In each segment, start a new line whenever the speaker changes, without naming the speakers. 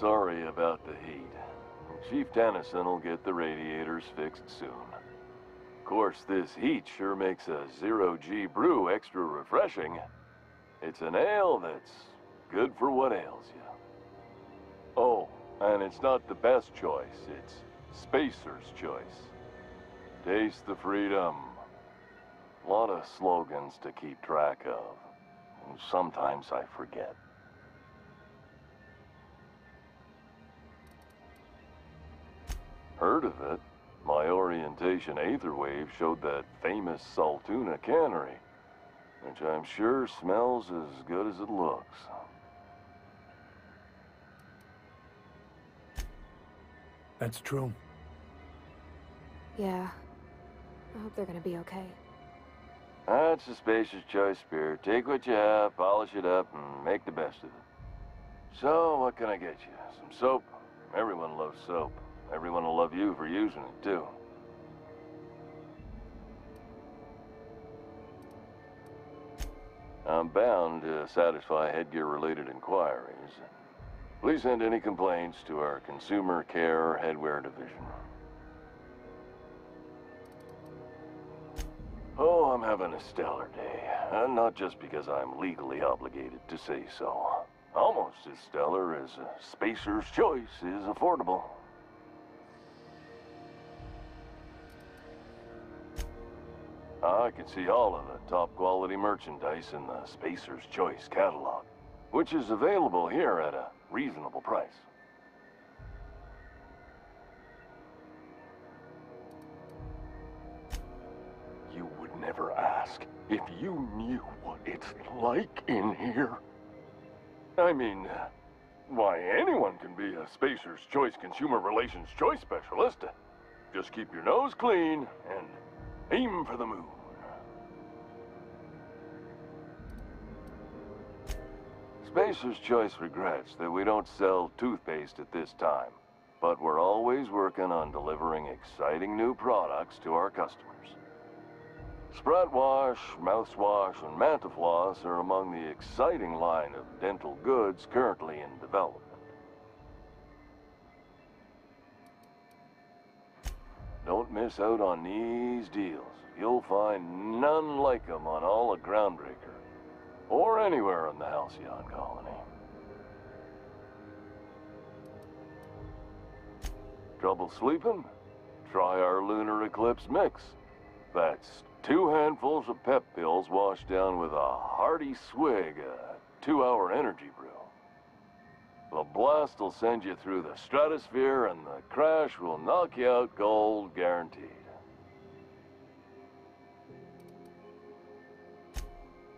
Sorry about the heat. Chief Tennyson will get the radiators fixed soon. Of course, this heat sure makes a zero-G brew extra refreshing. It's an ale that's good for what ails you. Oh, and it's not the best choice, it's Spacer's choice. Taste the freedom. A lot of slogans to keep track of. Sometimes I forget. Heard of it? My orientation aetherwave showed that famous Saltuna cannery, which I'm sure smells as good as it looks.
That's true.
Yeah. I hope they're gonna be okay.
That's a spacious choice, Spear. Take what you have, polish it up, and make the best of it. So, what can I get you? Some soap? Everyone loves soap. Everyone will love you for using it, too. I'm bound to satisfy headgear-related inquiries. Please send any complaints to our Consumer Care Headwear Division. Oh, I'm having a stellar day. And not just because I'm legally obligated to say so. Almost as stellar as a Spacer's Choice is affordable. I can see all of the top quality merchandise in the Spacer's Choice catalog, which is available here at a reasonable price. You would never ask if you knew what it's like in here. I mean, uh, why, anyone can be a Spacer's Choice Consumer Relations Choice Specialist. Just keep your nose clean and aim for the moon. Spacer's Choice regrets that we don't sell toothpaste at this time, but we're always working on delivering exciting new products to our customers. Sprout Wash, Mouthwash, and Mantafloss are among the exciting line of dental goods currently in development. Don't miss out on these deals. You'll find none like them on all of Groundbreaker, or anywhere in the Halcyon Colony. Trouble sleeping? Try our Lunar Eclipse mix. That's two handfuls of pep pills washed down with a hearty swig of two-hour energy brew. The blast will send you through the stratosphere and the crash will knock you out gold guaranteed.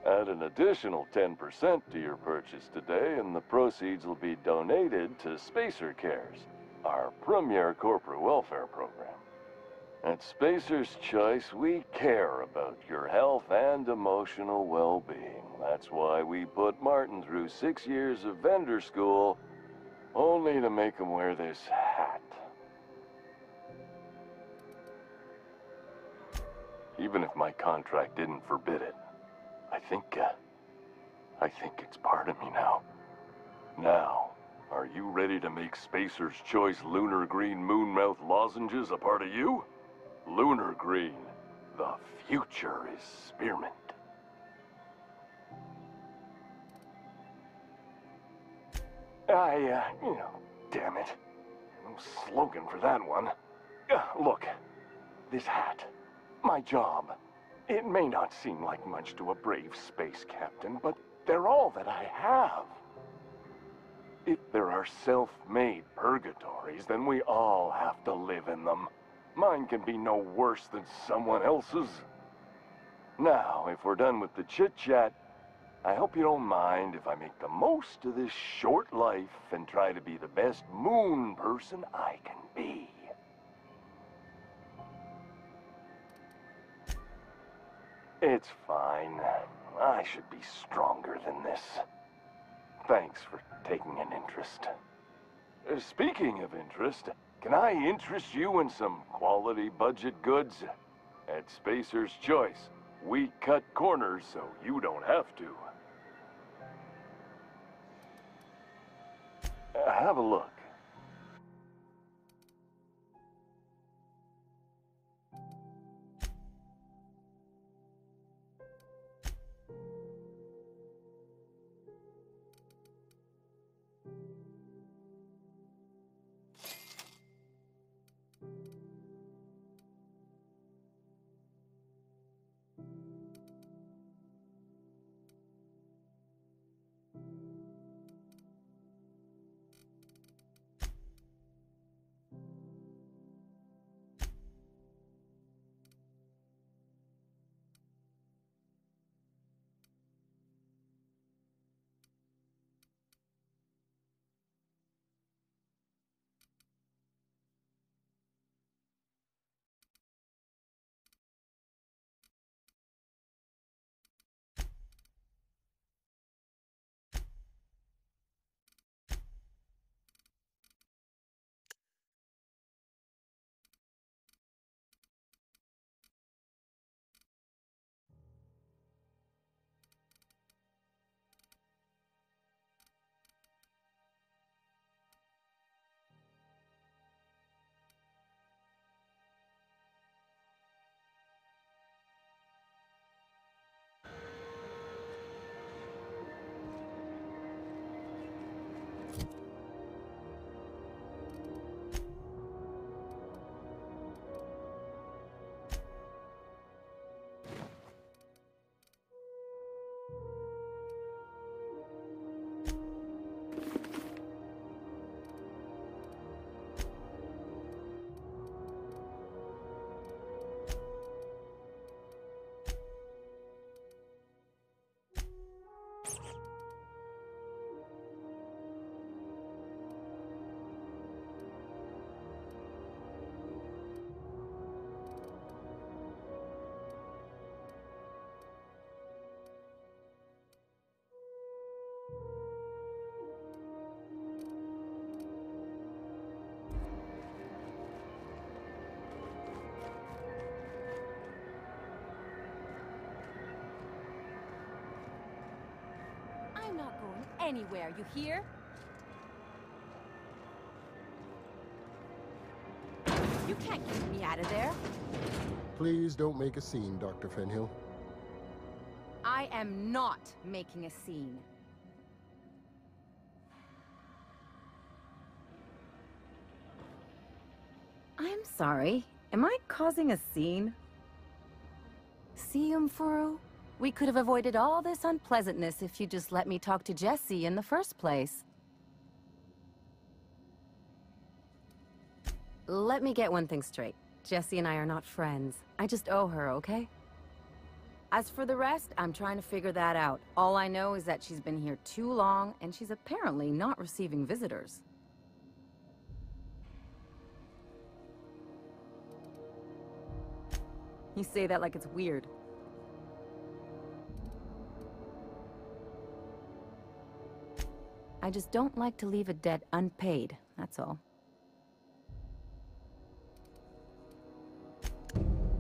Add an additional 10% to your purchase today and the proceeds will be donated to Spacer Cares, our premier corporate welfare program. At Spacer's Choice, we care about your health and emotional well-being. That's why we put Martin through six years of vendor school, only to make him wear this hat. Even if my contract didn't forbid it, I think, uh, I think it's part of me now. Now, are you ready to make Spacer's Choice Lunar Green Moonmouth lozenges a part of you? Lunar Green, the future is spearmint. I, uh, you know, damn it. No slogan for that one. Uh, look, this hat, my job. It may not seem like much to a brave space captain, but they're all that I have. If there are self-made purgatories, then we all have to live in them. Mine can be no worse than someone else's. Now, if we're done with the chit-chat, I hope you don't mind if I make the most of this short life and try to be the best moon person I can be. It's fine. I should be stronger than this. Thanks for taking an interest. Uh, Speaking of interest, can I interest you in some quality budget goods? At Spacer's Choice, we cut corners so you don't have to. Uh, have a look.
Not going anywhere, you hear? You can't get me out of there.
Please don't make a scene, Dr. Fenhill.
I am not making a scene. I'm sorry. Am I causing a scene? See, you, Umfuru? We could have avoided all this unpleasantness if you just let me talk to Jessie in the first place. Let me get one thing straight. Jessie and I are not friends. I just owe her, okay? As for the rest, I'm trying to figure that out. All I know is that she's been here too long, and she's apparently not receiving visitors. You say that like it's weird. I just don't like to leave a debt unpaid, that's all.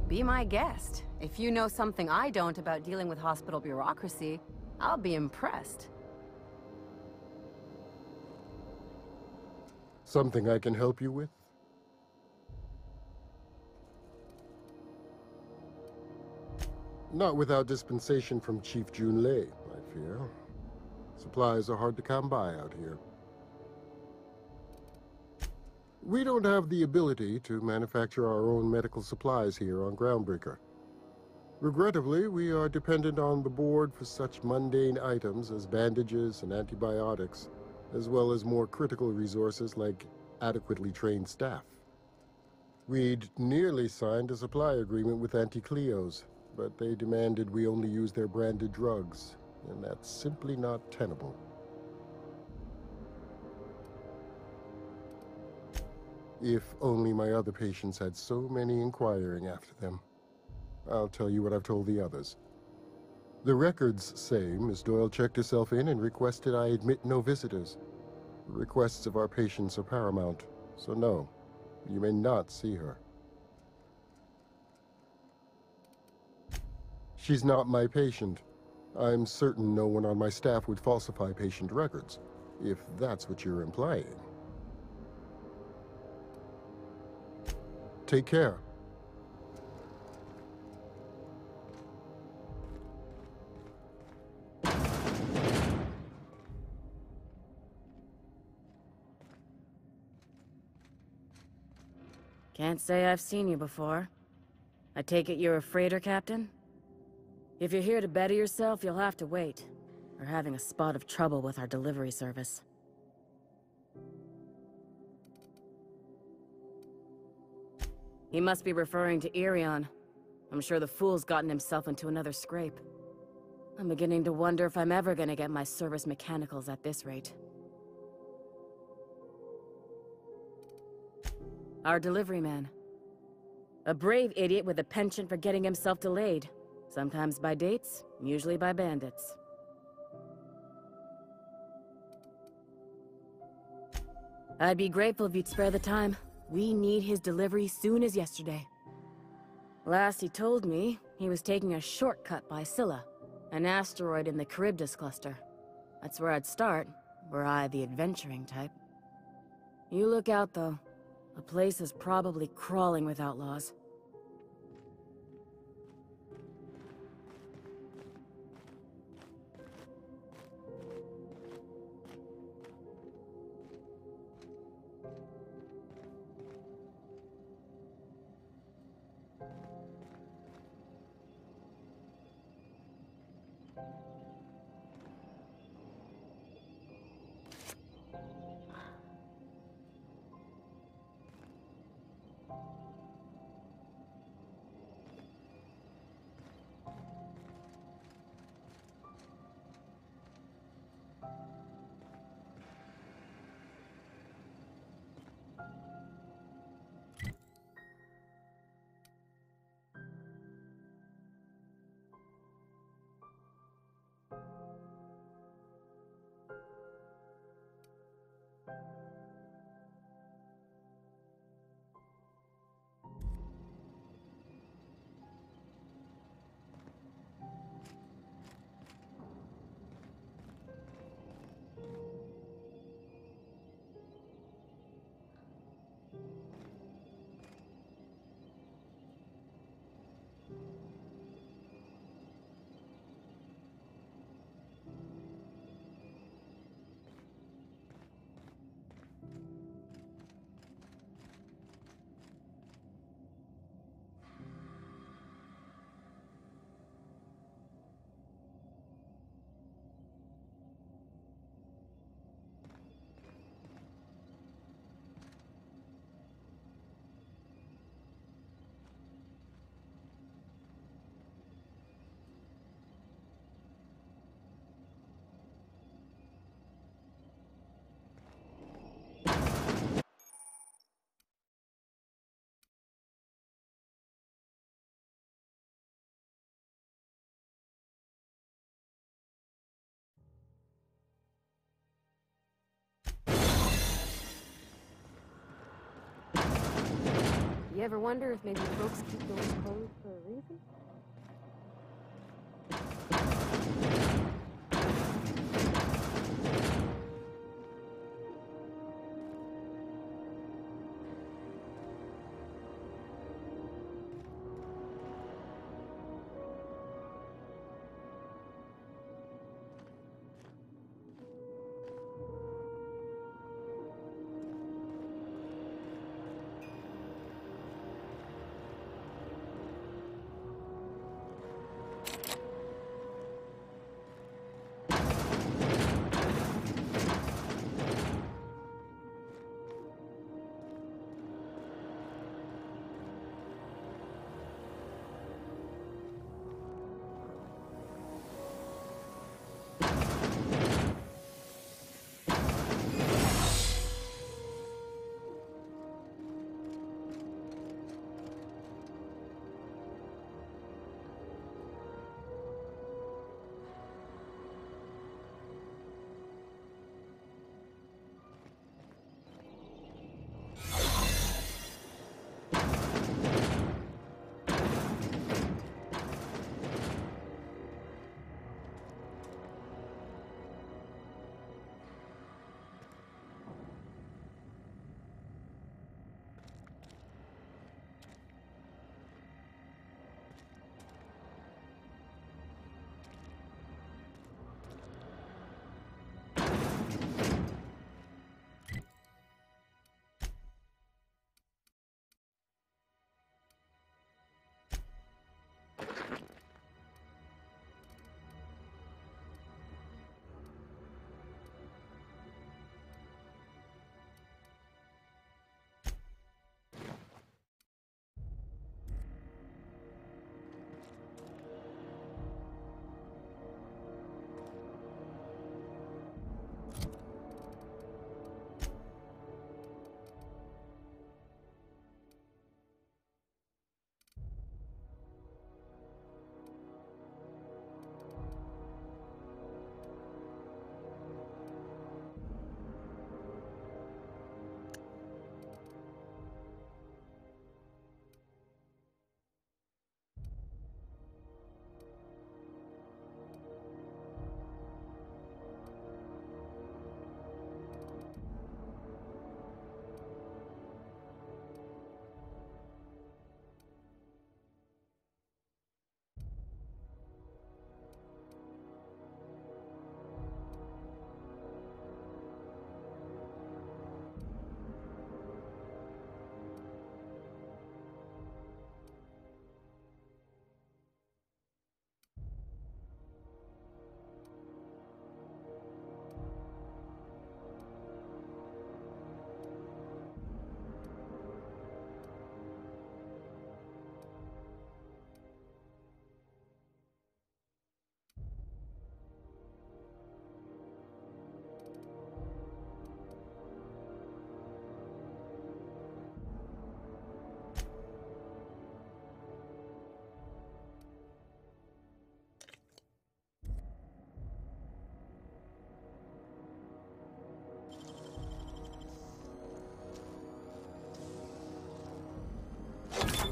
Be my guest. If you know something I don't about dealing with hospital bureaucracy, I'll be impressed.
Something I can help you with? Not without dispensation from Chief Junlei, I fear. Supplies are hard to come by out here. We don't have the ability to manufacture our own medical supplies here on Groundbreaker. Regrettably, we are dependent on the board for such mundane items as bandages and antibiotics, as well as more critical resources like adequately trained staff. We'd nearly signed a supply agreement with Auntie Cleo's, but they demanded we only use their branded drugs, and that's simply not tenable. If only my other patients had so many inquiring after them. I'll tell you what I've told the others. The records say Miss Doyle checked herself in and requested I admit no visitors. The requests of our patients are paramount, so no, you may not see her. She's not my patient. I'm certain no one on my staff would falsify patient records. if that's what you're implying. Take care.
Can't say I've seen you before. I take it you're a freighter captain? If you're here to better yourself, you'll have to wait. We're having a spot of trouble with our delivery service. He must be referring to Irion. I'm sure the fool's gotten himself into another scrape. I'm beginning to wonder if I'm ever gonna get my service mechanicals at this rate. Our delivery man. A brave idiot with a penchant for getting himself delayed. Sometimes by dates, usually by bandits. I'd be grateful if you'd spare the time. We need his delivery soon as yesterday. Last he told me, he was taking a shortcut by Scylla, an asteroid in the Charybdis cluster. That's where I'd start, were I the adventuring type. You look out, though. The place is probably crawling with outlaws.
You ever wonder if maybe folks keep doors closed for a reason?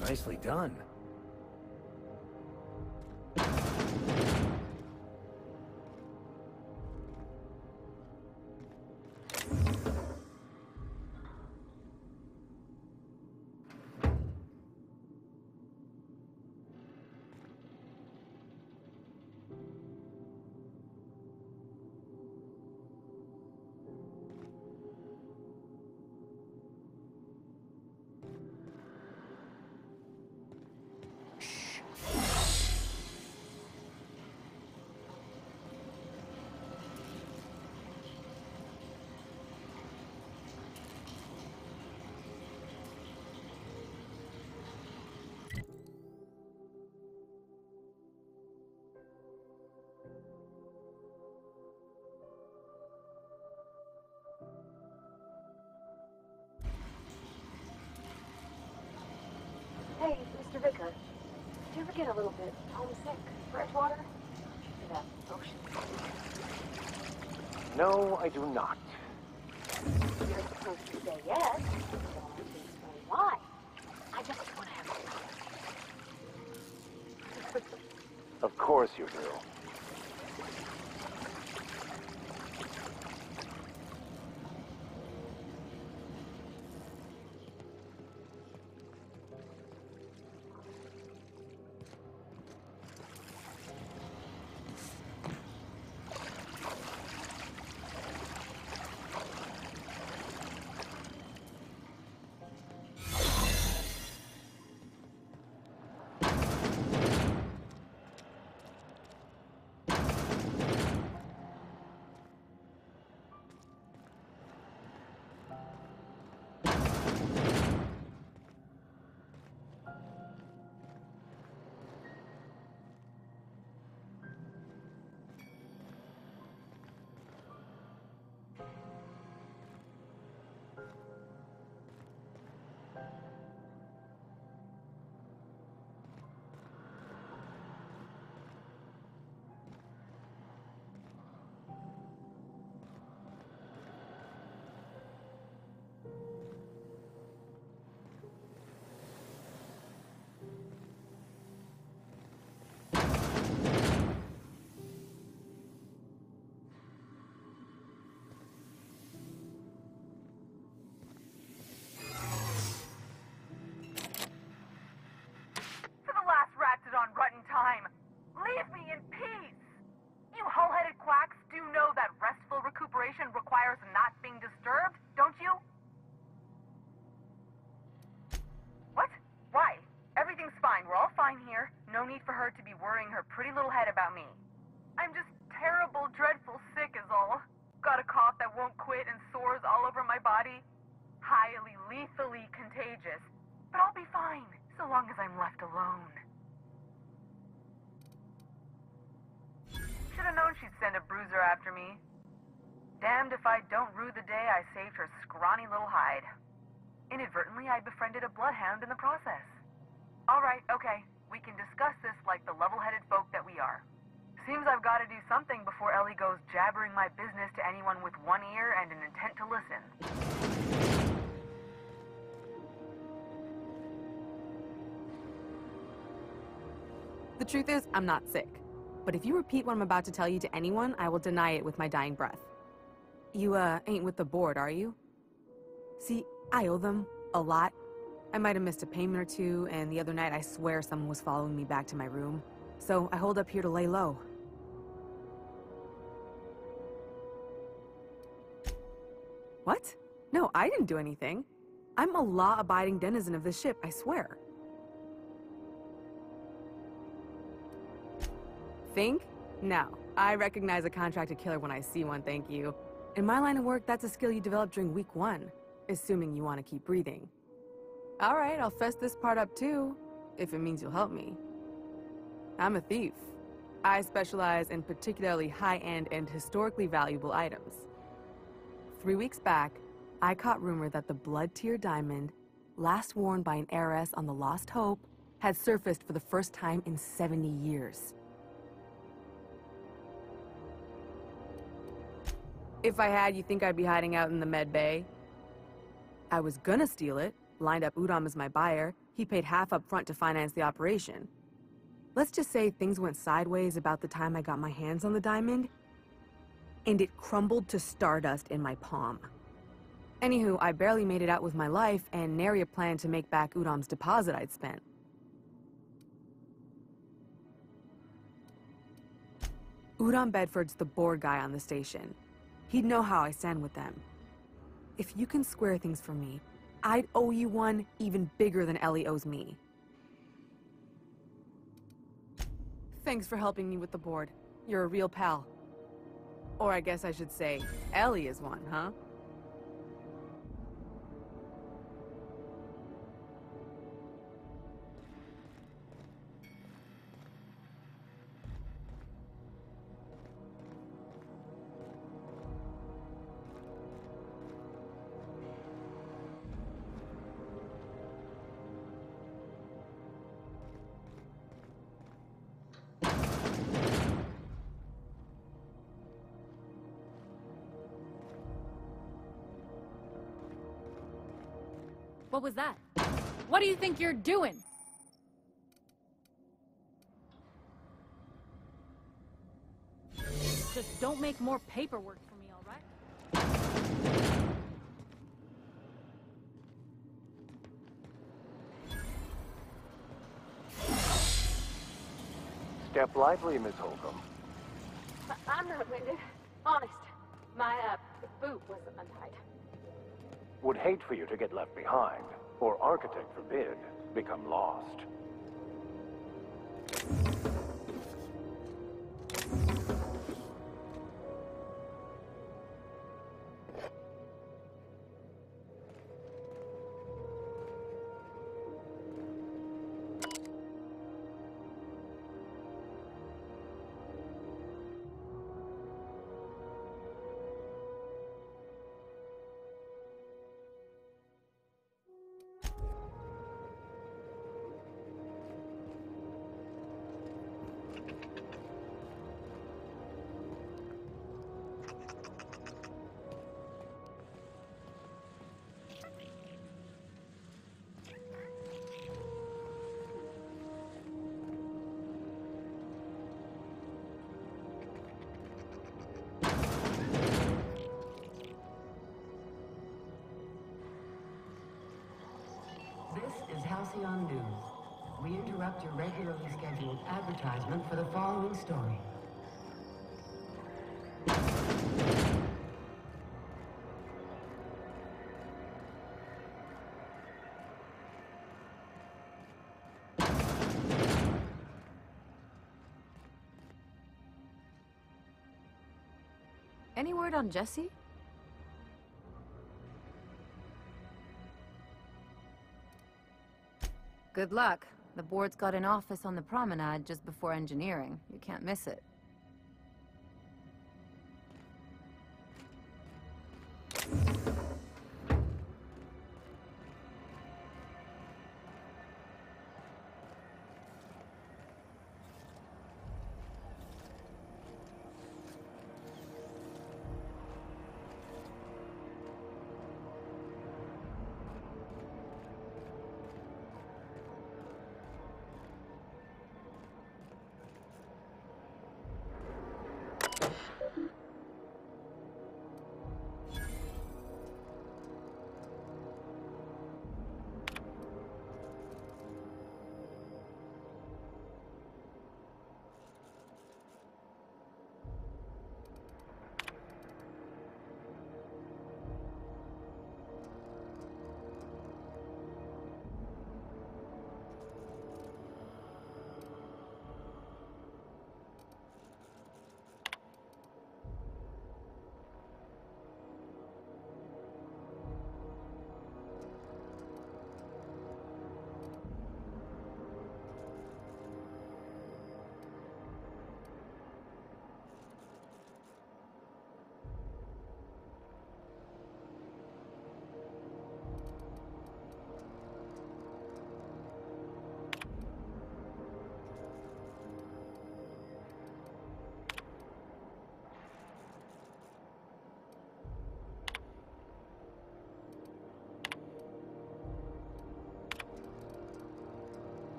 Nicely done.
Vicar. Do you ever get a little bit homesick? Fresh water? That ocean?
No, I do not.
You're supposed to say yes. Don't have to explain why. I just want to have fun.
Of course you do.
Rue the day I saved her scrawny little hide. Inadvertently, I befriended a bloodhound in the process. Alright, okay. We can discuss this like the level-headed folk that we are. Seems I've got to do something before Ellie goes jabbering my business to anyone with one ear and an intent to listen.
The truth is, I'm not sick. But if you repeat what I'm about to tell you to anyone, I will deny it with my dying breath. You, uh, ain't with the board, are you? See, I owe them a lot. I might have missed a payment or two, and the other night I swear someone was following me back to my room. So I hold up here to lay low. What? No, I didn't do anything. I'm a law-abiding denizen of this ship, I swear. Think? No. I recognize a contracted killer when I see one, thank you. In my line of work, that's a skill you develop during week one, assuming you want to keep breathing. Alright, I'll fess this part up too, if it means you'll help me. I'm a thief. I specialize in particularly high-end and historically valuable items. Three weeks back, I caught rumor that the Blood Tier Diamond, last worn by an heiress on the Lost Hope, had surfaced for the first time in 70 years. If I had, you think I'd be hiding out in the med bay? I was gonna steal it, lined up Udom as my buyer, He paid half up front to finance the operation. Let's just say things went sideways about the time I got my hands on the diamond, and it crumbled to stardust in my palm. Anywho, I barely made it out with my life, and nary a plan to make back Udom's deposit I'd spent. Udom Bedford's the board guy on the station. He'd know how I stand with them. If you can square things for me, I'd owe you one even bigger than Ellie owes me. Thanks for helping me with the board. You're a real pal. Or I guess I should say, Ellie is one, huh?
What was that? What do you think you're doing? Just don't make more paperwork for me, all right?
Step lively, Miss Holcomb.
I- I'm not winded. Honest. My, uh, boot was untied.
Would hate for you to get left behind, or architect forbid, become lost.
Halcyon News. We interrupt your regularly scheduled advertisement for the following story.
Any word on Jesse? Good luck. The board's got an office on the promenade just before engineering. You can't miss it.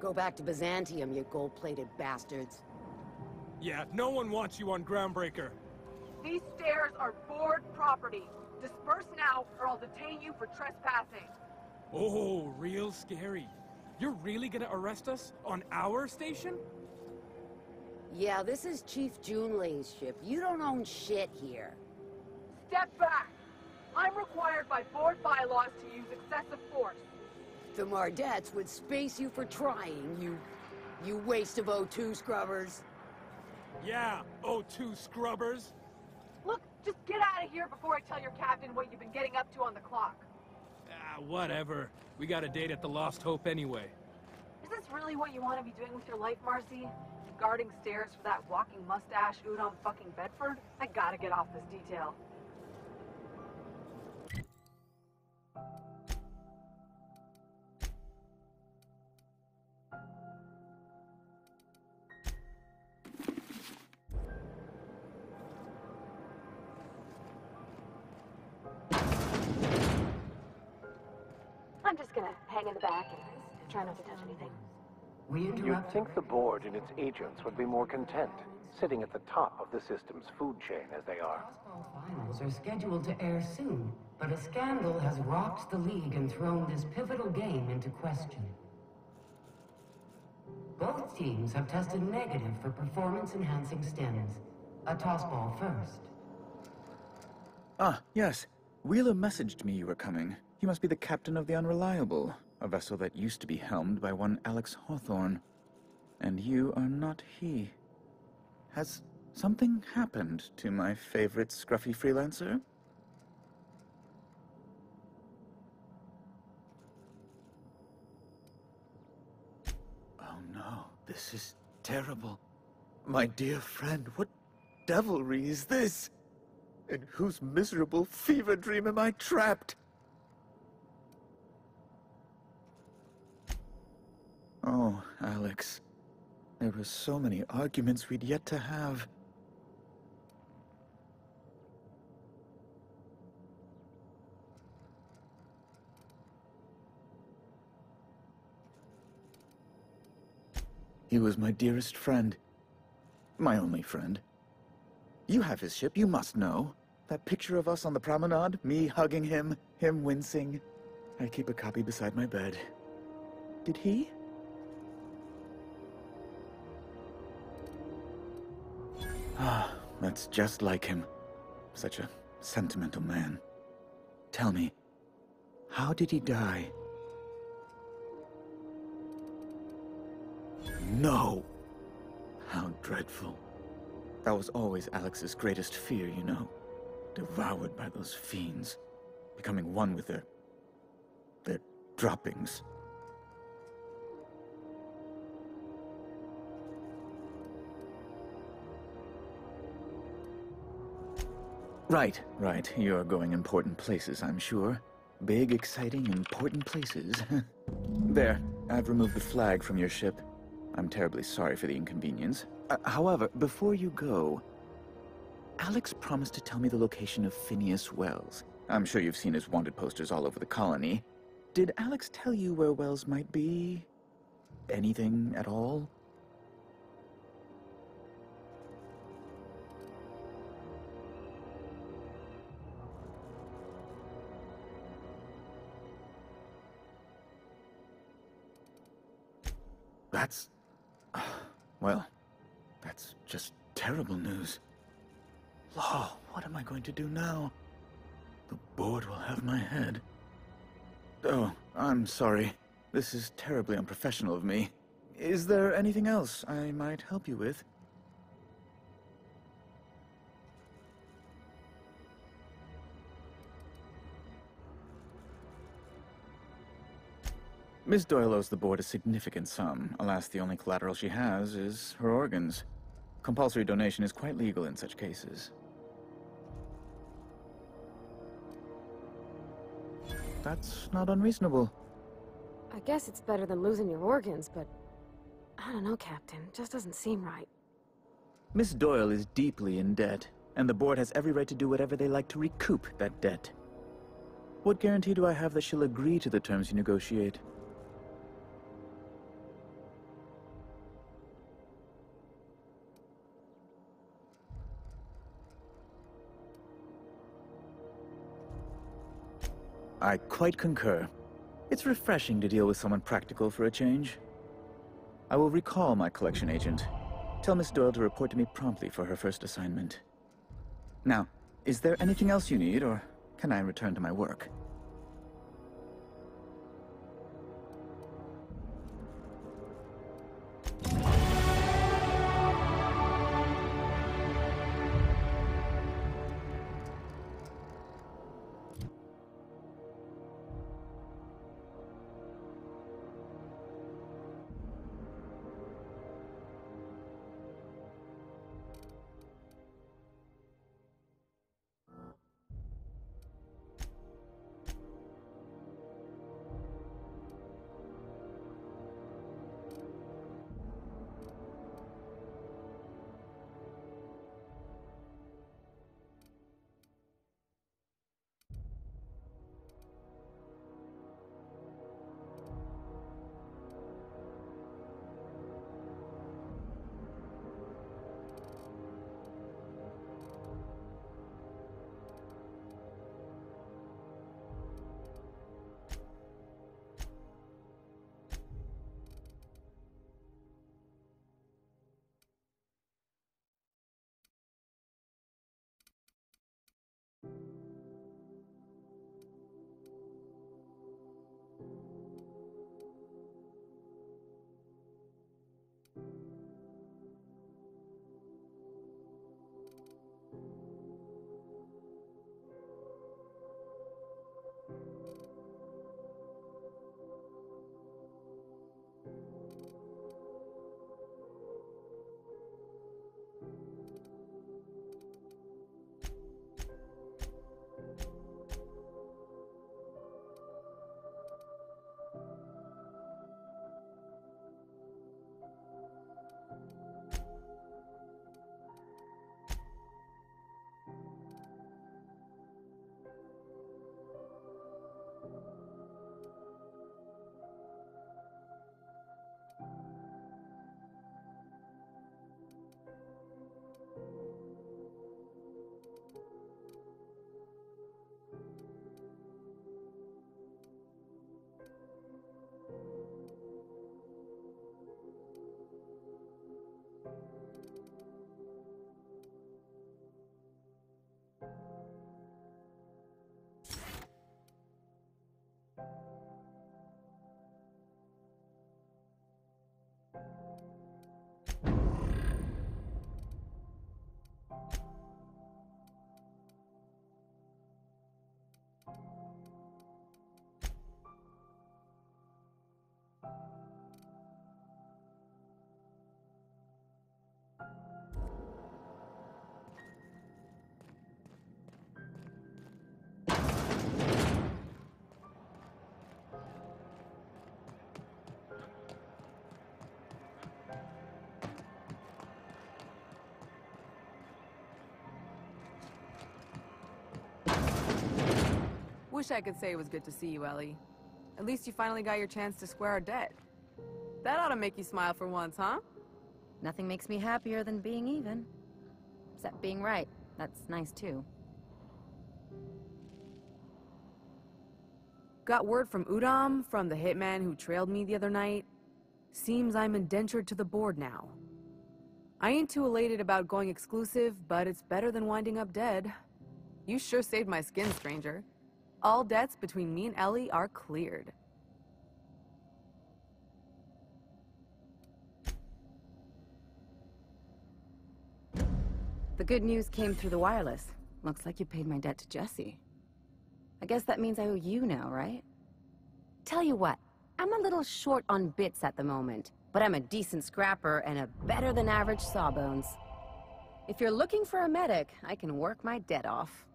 Go back to Byzantium, you gold-plated bastards.
Yeah, no one wants you on Groundbreaker.
These stairs are board property. Disperse now, or I'll detain you for trespassing.
Oh, real scary. You're really gonna arrest us on our station?
Yeah, this is Chief Junlei's ship. You don't own shit here.
Step back! I'm required by board bylaws to use excessive force.
The Mardets would space you for trying, you... you waste of O2 scrubbers.
Yeah, O2 scrubbers.
Look, just get out of here before I tell your captain what you've been getting up to on the clock.
Ah, whatever. We got a date at the Lost Hope anyway.
Is this really what you want to be doing with your life, Marcy? Guarding stairs for that walking mustache Udom fucking Bedford? I gotta get off this detail.
Gonna hang in the back and try not to touch anything.
We
You'd think the board and its agents would be more content, sitting at the top of the system's food chain as they are.
Tossball finals are scheduled to air soon, but a scandal has rocked the league and thrown this pivotal game into question. Both teams have tested negative for performance-enhancing stems. A tossball first.
Ah, yes. Wheeler messaged me you were coming. You must be the captain of the Unreliable, a vessel that used to be helmed by one Alex Hawthorne. And you are not he. Has something happened to my favorite scruffy freelancer? Oh no, this is terrible. My dear friend, what devilry is this? In whose miserable fever dream am I trapped? Oh, Alex. There were so many arguments we'd yet to have. He was my dearest friend. My only friend. You have his ship, you must know. That picture of us on the promenade, me hugging him, him wincing. I keep a copy beside my bed. Did he? That's just like him. Such a sentimental man. Tell me, how did he die? No! How dreadful. That was always Alex's greatest fear, you know. Devoured by those fiends. Becoming one with their... their droppings. Right, right. You're going important places, I'm sure. Big, exciting, important places. there, I've removed the flag from your ship. I'm terribly sorry for the inconvenience. Uh, however, before you go, Alex promised to tell me the location of Phineas Wells. I'm sure you've seen his wanted posters all over the colony. Did Alex tell you where Wells might be? Anything at all? That's... Well, that's just terrible news. Law, what am I going to do now? The board will have my head. Oh, I'm sorry. This is terribly unprofessional of me. Is there anything else I might help you with? Miss Doyle owes the board a significant sum. Alas, the only collateral she has is her organs. Compulsory donation is quite legal in such cases. That's not unreasonable.
I guess it's better than losing your organs, but... I don't know, Captain. It Just doesn't seem right.
Miss Doyle is deeply in debt, and the board has every right to do whatever they like to recoup that debt. What guarantee do I have that she'll agree to the terms you negotiate? I quite concur. It's refreshing to deal with someone practical for a change. I will recall my collection agent. Tell Miss Doyle to report to me promptly for her first assignment. Now, is there anything else you need, or can I return to my work?
Wish I could say it was good to see you, Ellie. At least you finally got your chance to square our debt. That ought to make you smile for once, huh?
Nothing makes me happier than being even. Except being right. That's nice, too.
Got word from Udom, from the hitman who trailed me the other night. Seems I'm indentured to the board now. I ain't too elated about going exclusive, but it's better than winding up dead. You sure saved my skin, stranger. All debts between me and Ellie are cleared.
The good news came through the wireless. Looks like you paid my debt to Jesse. I guess that means I owe you now, right? Tell you what, I'm a little short on bits at the moment, but I'm a decent scrapper and a better-than-average sawbones. If you're looking for a medic, I can work my debt off.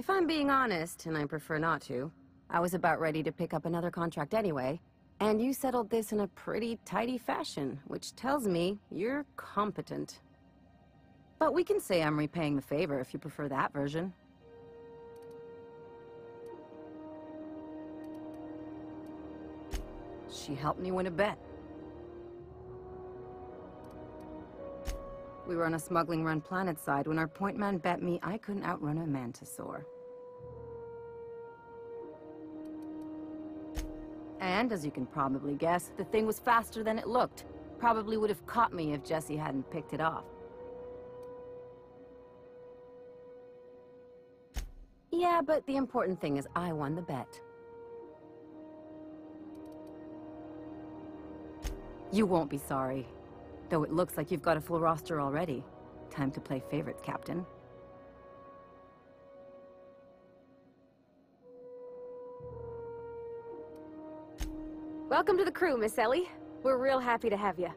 If I'm being honest, and I prefer not to, I was about ready to pick up another contract anyway, and you settled this in a pretty tidy fashion, which tells me you're competent. But we can say I'm repaying the favor if you prefer that version. She helped me win a bet. We were on a smuggling run planet side when our point man bet me I couldn't outrun a mantisaur. And, as you can probably guess, the thing was faster than it looked. Probably would have caught me if Jesse hadn't picked it off. Yeah, but the important thing is I won the bet. You won't be sorry. Though it looks like you've got a full roster already. Time to play favorites, Captain.
Welcome to the crew, Miss Ellie. We're real happy to have you.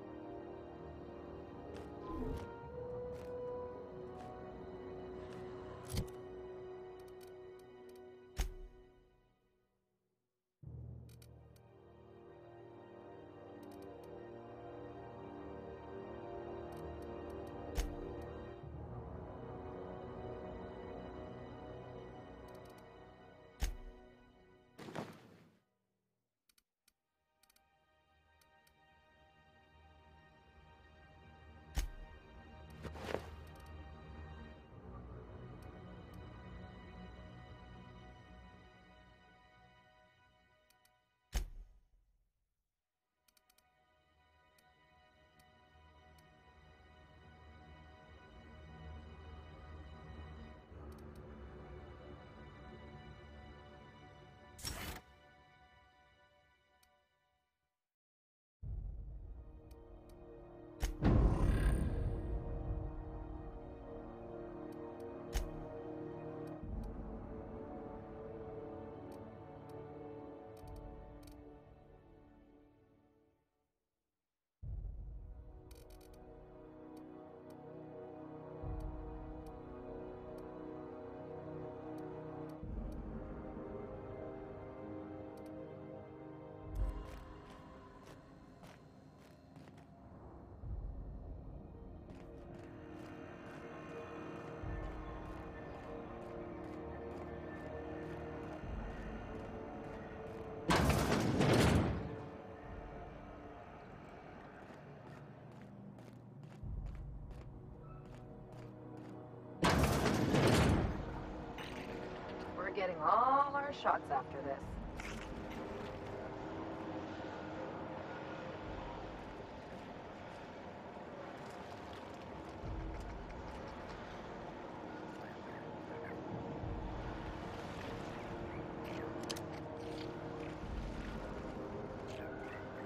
Shots after this.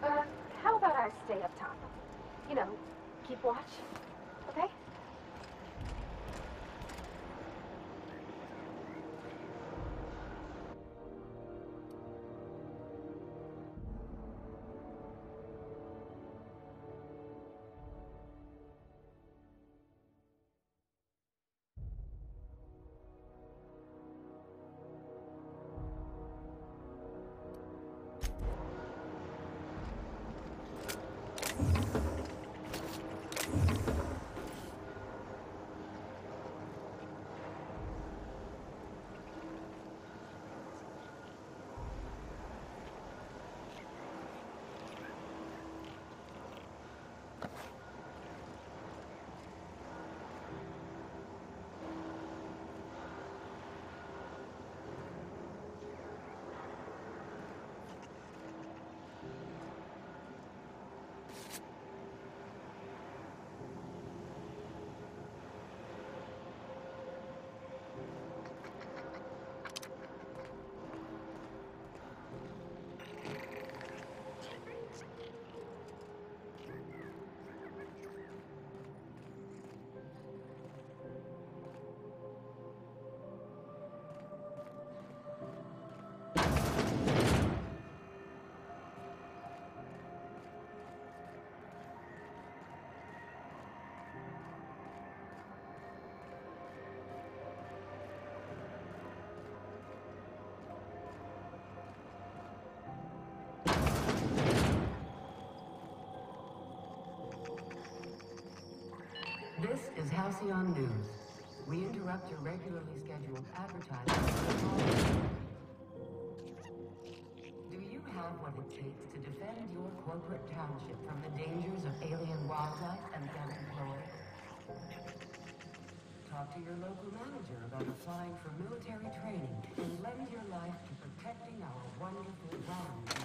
Uh, how about I stay up top? You know, keep watch,
Halcyon News. We interrupt your regularly scheduled advertising. Do you have what it takes to defend your corporate township from the dangers of alien wildlife and unemployed? Talk to your local manager about applying for military training and lend your life to protecting our wonderful grounds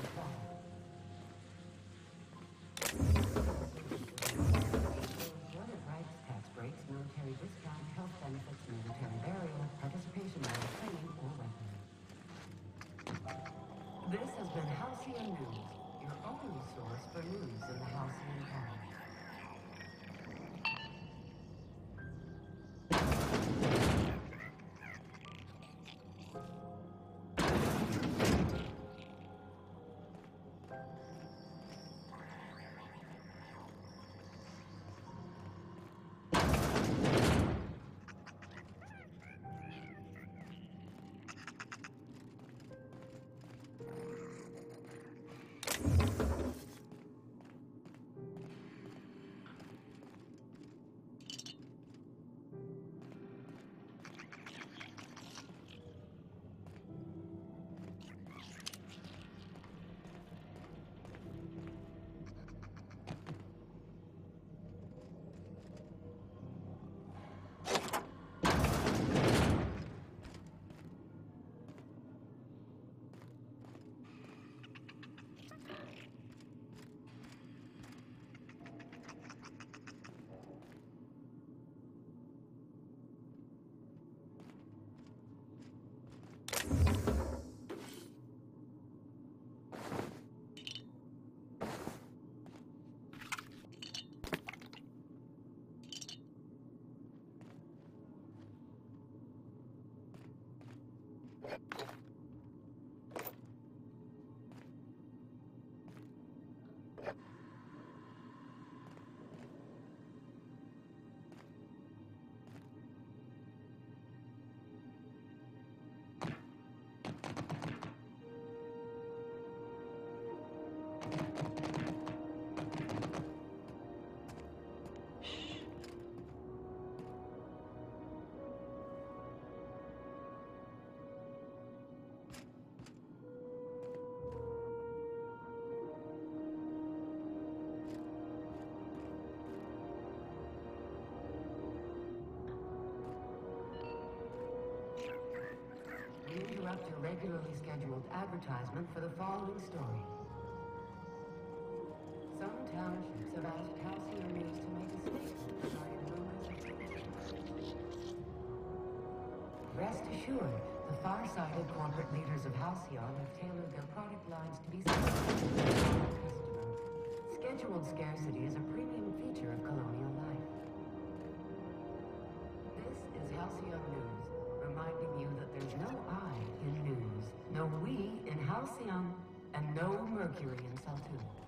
Your regularly scheduled advertisement for the following story. Some townships have asked Halcyon News to make a statement Rest assured, the far-sighted corporate leaders of Halcyon have tailored their product lines to be customer. Scheduled scarcity is a premium feature of colonial life. This is Halcyon News, reminding you that there's no no we in Halcyon, and no Mercury in Saltuna.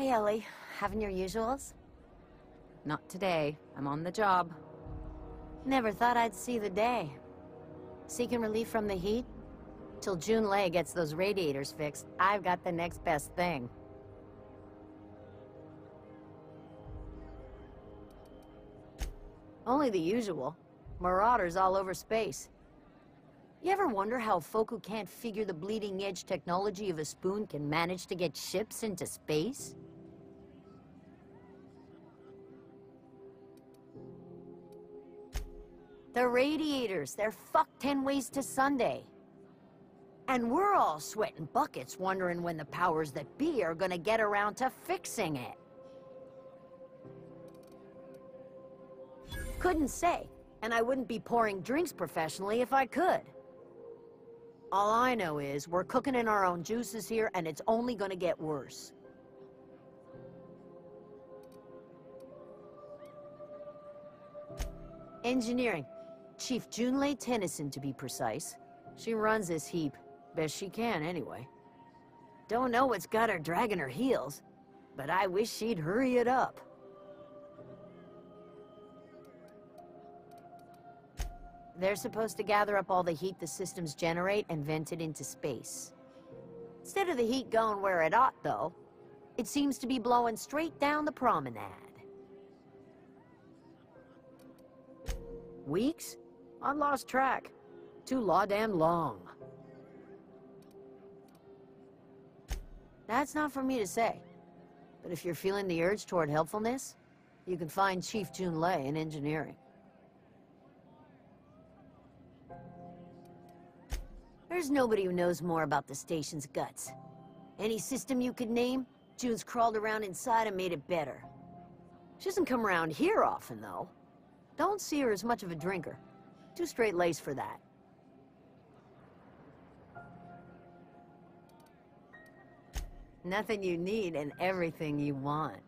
Hey, Ellie. Having your usuals?
Not today. I'm on the job.
Never thought I'd see the day. Seeking relief from the heat? Till Junlei gets those radiators fixed, I've got the next best thing. Only the usual. Marauders all over space. You ever wonder how folk who can't figure the bleeding edge technology of a spoon can manage to get ships into space? The radiators, they're fucked ten ways to Sunday. And we're all sweating buckets wondering when the powers that be are gonna get around to fixing it. Couldn't say, and I wouldn't be pouring drinks professionally if I could. All I know is we're cooking in our own juices here, and it's only gonna get worse. Engineering. Chief Junlei Tennyson, to be precise. She runs this heap. Best she can, anyway. Don't know what's got her dragging her heels, but I wish she'd hurry it up. They're supposed to gather up all the heat the systems generate and vent it into space. Instead of the heat going where it ought, though, it seems to be blowing straight down the promenade. Weeks? I lost track. Too law-damn long. That's not for me to say. But if you're feeling the urge toward helpfulness, you can find Chief Junlei in engineering. There's nobody who knows more about the station's guts. Any system you could name, June's crawled around inside and made it better. She doesn't come around here often, though. Don't see her as much of a drinker. Too straight-laced for that. Nothing you need and everything you want.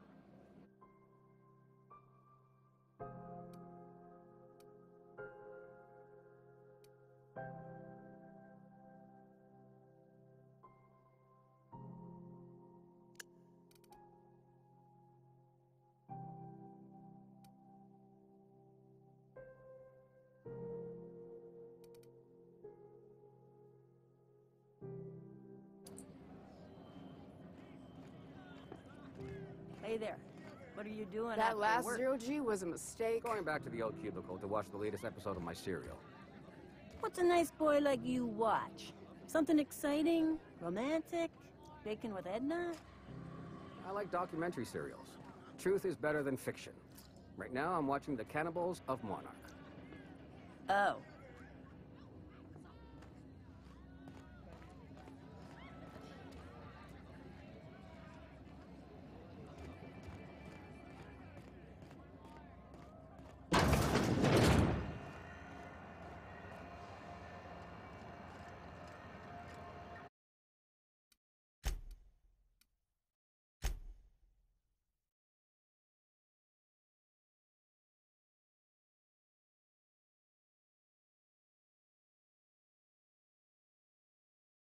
Doing
That
after
last
work?
zero G was a mistake.
Going back to the old cubicle to watch the latest episode of my serial.
What's a nice boy like you watch? Something exciting? Romantic? Bacon with Edna?
I like documentary serials. Truth is better than fiction. Right now, I'm watching The Cannibals of Monarch.
Oh,